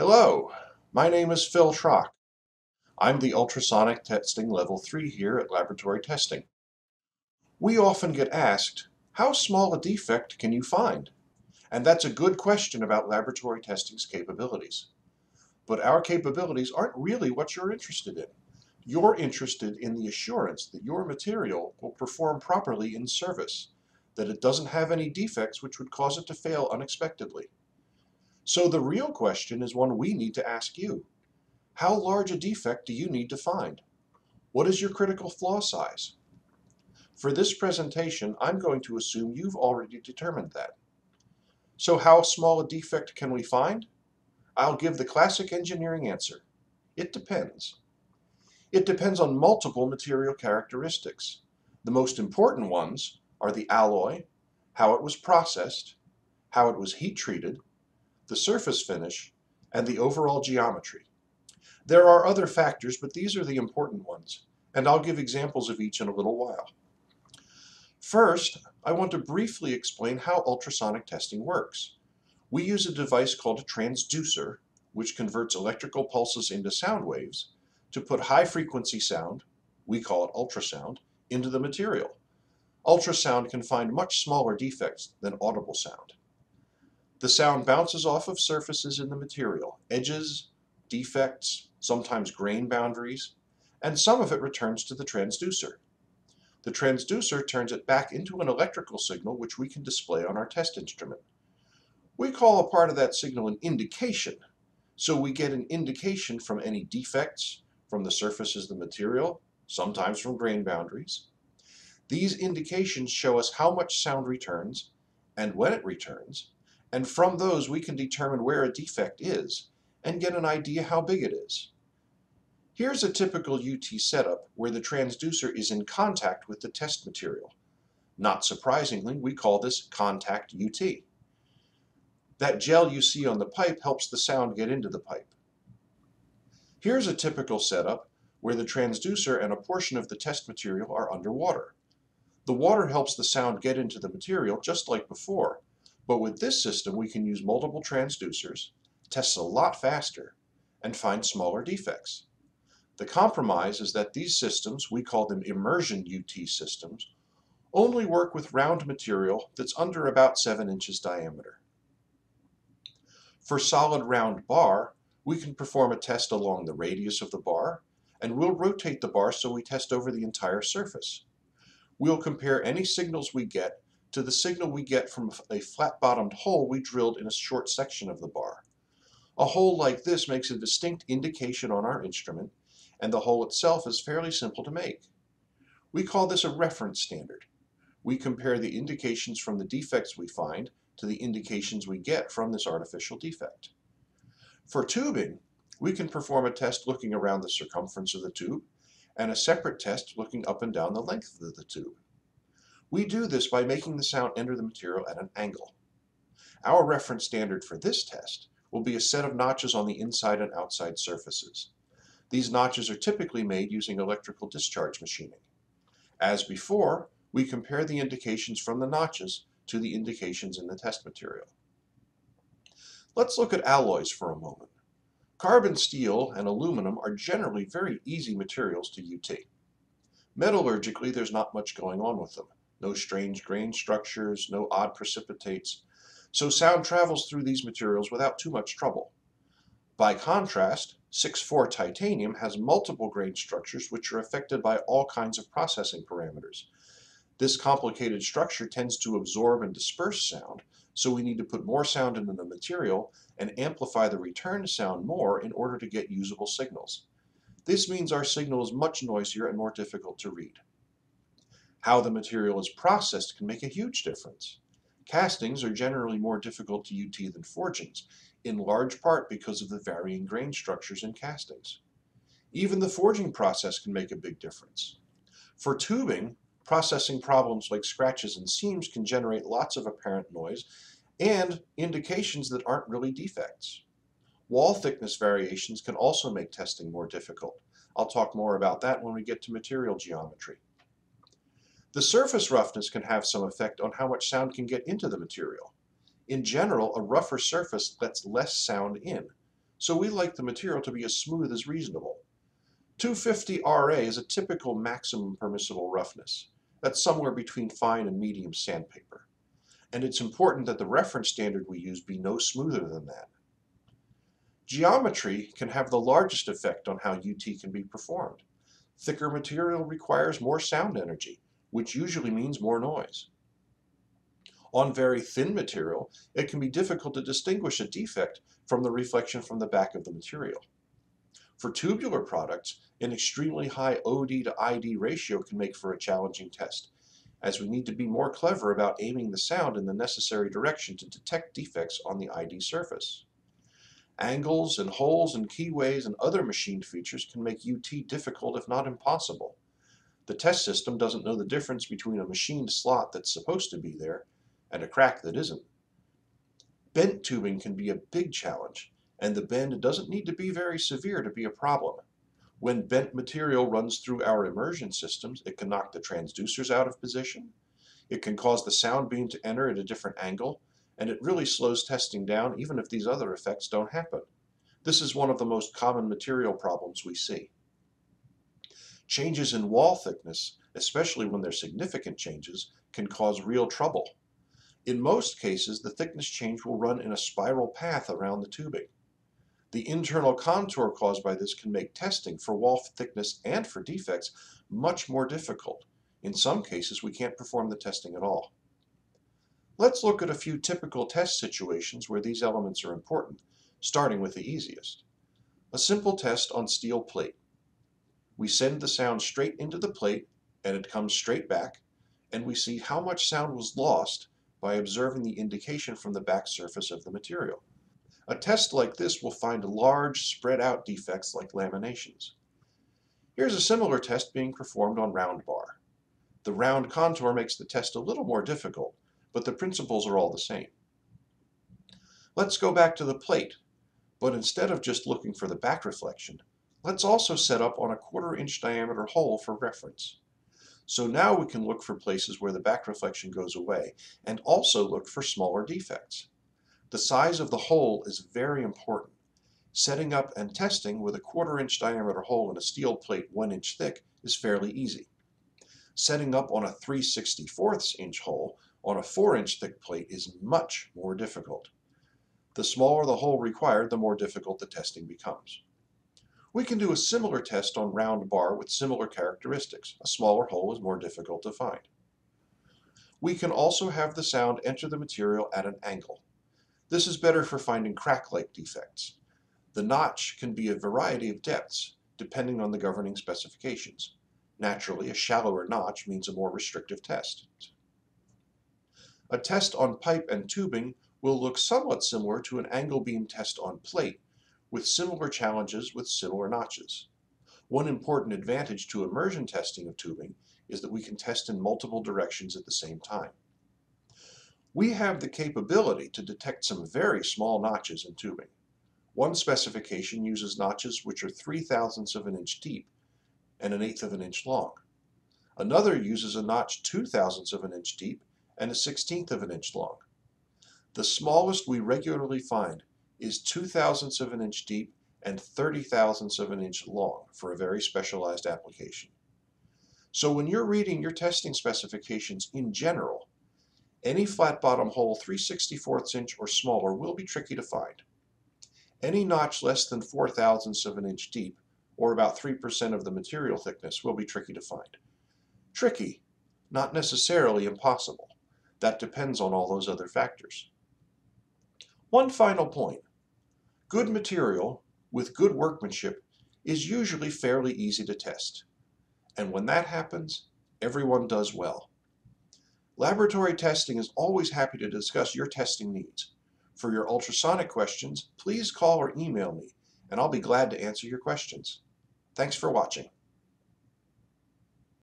Hello, my name is Phil Trach. I'm the ultrasonic testing level 3 here at Laboratory Testing. We often get asked, how small a defect can you find? And that's a good question about laboratory testing's capabilities. But our capabilities aren't really what you're interested in. You're interested in the assurance that your material will perform properly in service, that it doesn't have any defects which would cause it to fail unexpectedly. So the real question is one we need to ask you. How large a defect do you need to find? What is your critical flaw size? For this presentation, I'm going to assume you've already determined that. So how small a defect can we find? I'll give the classic engineering answer. It depends. It depends on multiple material characteristics. The most important ones are the alloy, how it was processed, how it was heat treated, the surface finish, and the overall geometry. There are other factors, but these are the important ones, and I'll give examples of each in a little while. First, I want to briefly explain how ultrasonic testing works. We use a device called a transducer, which converts electrical pulses into sound waves, to put high-frequency sound, we call it ultrasound, into the material. Ultrasound can find much smaller defects than audible sound. The sound bounces off of surfaces in the material, edges, defects, sometimes grain boundaries, and some of it returns to the transducer. The transducer turns it back into an electrical signal which we can display on our test instrument. We call a part of that signal an indication, so we get an indication from any defects, from the surfaces of the material, sometimes from grain boundaries. These indications show us how much sound returns and when it returns, and from those we can determine where a defect is and get an idea how big it is. Here's a typical UT setup where the transducer is in contact with the test material. Not surprisingly, we call this contact UT. That gel you see on the pipe helps the sound get into the pipe. Here's a typical setup where the transducer and a portion of the test material are underwater. The water helps the sound get into the material just like before, but with this system, we can use multiple transducers, test a lot faster, and find smaller defects. The compromise is that these systems, we call them immersion UT systems, only work with round material that's under about 7 inches diameter. For solid round bar, we can perform a test along the radius of the bar, and we'll rotate the bar so we test over the entire surface. We'll compare any signals we get to the signal we get from a flat-bottomed hole we drilled in a short section of the bar. A hole like this makes a distinct indication on our instrument, and the hole itself is fairly simple to make. We call this a reference standard. We compare the indications from the defects we find to the indications we get from this artificial defect. For tubing, we can perform a test looking around the circumference of the tube and a separate test looking up and down the length of the tube. We do this by making the sound enter the material at an angle. Our reference standard for this test will be a set of notches on the inside and outside surfaces. These notches are typically made using electrical discharge machining. As before, we compare the indications from the notches to the indications in the test material. Let's look at alloys for a moment. Carbon steel and aluminum are generally very easy materials to UT. Metallurgically, there's not much going on with them no strange grain structures, no odd precipitates, so sound travels through these materials without too much trouble. By contrast, 6,4 titanium has multiple grain structures which are affected by all kinds of processing parameters. This complicated structure tends to absorb and disperse sound, so we need to put more sound into the material and amplify the return sound more in order to get usable signals. This means our signal is much noisier and more difficult to read. How the material is processed can make a huge difference. Castings are generally more difficult to UT than forgings, in large part because of the varying grain structures in castings. Even the forging process can make a big difference. For tubing, processing problems like scratches and seams can generate lots of apparent noise and indications that aren't really defects. Wall thickness variations can also make testing more difficult. I'll talk more about that when we get to material geometry. The surface roughness can have some effect on how much sound can get into the material. In general, a rougher surface lets less sound in. so we like the material to be as smooth as reasonable. 250 RA is a typical maximum permissible roughness. That's somewhere between fine and medium sandpaper. And it's important that the reference standard we use be no smoother than that. Geometry can have the largest effect on how UT can be performed. Thicker material requires more sound energy, which usually means more noise. On very thin material, it can be difficult to distinguish a defect from the reflection from the back of the material. For tubular products, an extremely high OD to ID ratio can make for a challenging test, as we need to be more clever about aiming the sound in the necessary direction to detect defects on the ID surface. Angles and holes and keyways and other machined features can make UT difficult if not impossible. The test system doesn't know the difference between a machined slot that's supposed to be there and a crack that isn't. Bent tubing can be a big challenge, and the bend doesn't need to be very severe to be a problem. When bent material runs through our immersion systems, it can knock the transducers out of position, it can cause the sound beam to enter at a different angle, and it really slows testing down even if these other effects don't happen. This is one of the most common material problems we see. Changes in wall thickness, especially when they're significant changes, can cause real trouble. In most cases, the thickness change will run in a spiral path around the tubing. The internal contour caused by this can make testing for wall thickness and for defects much more difficult. In some cases, we can't perform the testing at all. Let's look at a few typical test situations where these elements are important, starting with the easiest. A simple test on steel plate. We send the sound straight into the plate and it comes straight back, and we see how much sound was lost by observing the indication from the back surface of the material. A test like this will find large spread out defects like laminations. Here's a similar test being performed on round bar. The round contour makes the test a little more difficult, but the principles are all the same. Let's go back to the plate, but instead of just looking for the back reflection, let's also set up on a quarter inch diameter hole for reference. So now we can look for places where the back reflection goes away and also look for smaller defects. The size of the hole is very important. Setting up and testing with a quarter inch diameter hole in a steel plate one inch thick is fairly easy. Setting up on a 3 64ths inch hole on a 4 inch thick plate is much more difficult. The smaller the hole required, the more difficult the testing becomes. We can do a similar test on round bar with similar characteristics. A smaller hole is more difficult to find. We can also have the sound enter the material at an angle. This is better for finding crack-like defects. The notch can be a variety of depths, depending on the governing specifications. Naturally, a shallower notch means a more restrictive test. A test on pipe and tubing will look somewhat similar to an angle beam test on plate, with similar challenges with similar notches. One important advantage to immersion testing of tubing is that we can test in multiple directions at the same time. We have the capability to detect some very small notches in tubing. One specification uses notches which are 3 thousandths of an inch deep and an eighth of an inch long. Another uses a notch 2 thousandths of an inch deep and a sixteenth of an inch long. The smallest we regularly find is 2 thousandths of an inch deep and 30 thousandths of an inch long for a very specialized application. So when you're reading your testing specifications in general, any flat bottom hole 3 64ths inch or smaller will be tricky to find. Any notch less than 4 thousandths of an inch deep, or about 3% of the material thickness, will be tricky to find. Tricky, not necessarily impossible. That depends on all those other factors. One final point. Good material with good workmanship is usually fairly easy to test. And when that happens, everyone does well. Laboratory testing is always happy to discuss your testing needs. For your ultrasonic questions, please call or email me, and I'll be glad to answer your questions. Thanks for watching.